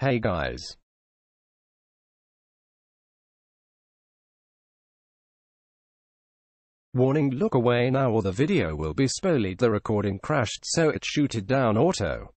Hey guys. Warning look away now or the video will be spoiled the recording crashed so it shooted down auto.